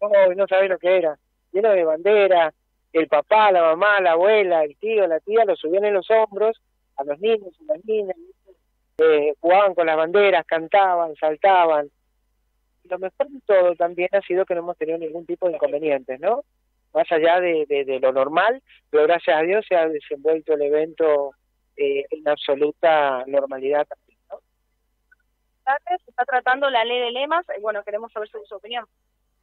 no, no sabés lo que era, lleno de bandera, el papá, la mamá, la abuela, el tío, la tía, lo subían en los hombros a los niños y las niñas, eh, jugaban con las banderas, cantaban, saltaban. Lo mejor de todo también ha sido que no hemos tenido ningún tipo de inconvenientes, ¿no? Más allá de, lo normal, pero gracias a Dios se ha desenvuelto el evento eh, en absoluta normalidad también, ¿no? Se está tratando la ley de lemas, y bueno, queremos saber su, opinión.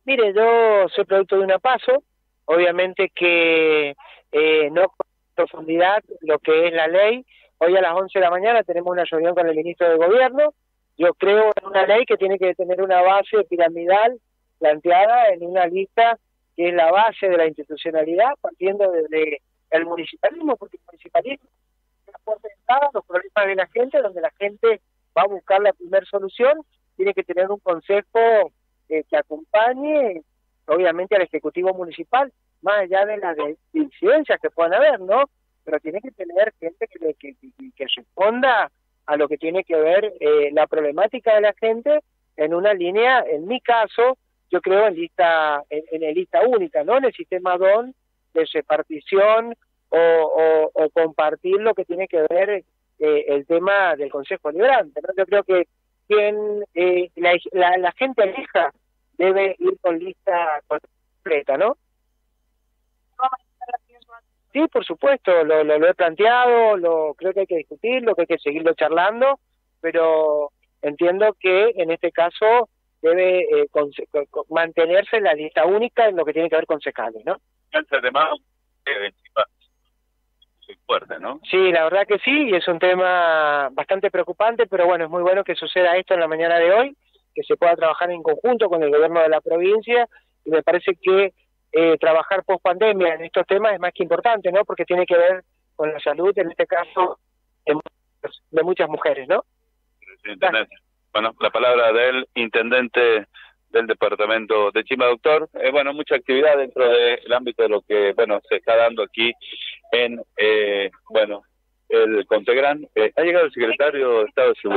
Mire, yo soy producto de una paso, obviamente que eh, no con profundidad lo que es la ley, Hoy a las 11 de la mañana tenemos una reunión con el ministro de Gobierno. Yo creo en una ley que tiene que tener una base piramidal planteada en una lista que es la base de la institucionalidad, partiendo desde el municipalismo, porque el municipalismo es los problemas de la gente, donde la gente va a buscar la primera solución, tiene que tener un consejo que acompañe, obviamente, al Ejecutivo Municipal, más allá de las incidencias que puedan haber, ¿no? pero tiene que tener gente que, que, que responda a lo que tiene que ver eh, la problemática de la gente en una línea, en mi caso, yo creo en lista en, lista única, no en el sistema DON de repartición o, o, compartir lo que tiene que ver eh, el tema del Consejo Liberante. ¿no? Yo creo que quien eh, la, la, gente elija debe ir con lista completa, ¿no? Sí, por supuesto, lo, lo, he planteado, lo creo que hay que discutirlo, que hay que seguirlo charlando, pero entiendo que en este caso debe eh, mantenerse la lista única en lo que tiene que ver con secales, ¿no? Fuerte, ¿no? Sí, la verdad que sí, y es un tema bastante preocupante, pero bueno, es muy bueno que suceda esto en la mañana de hoy, que se pueda trabajar en conjunto con el gobierno de la provincia, y me parece que eh, trabajar post pandemia en estos temas es más que importante, ¿no? Porque tiene que ver con la salud, en este caso, de, muchas mujeres, ¿no? Bueno, la palabra del intendente del departamento de Chima, doctor. Eh, bueno, mucha actividad dentro del ámbito de lo que, bueno, se está dando aquí en, eh, bueno, el Contegran. Eh, ha llegado el secretario de Estado de.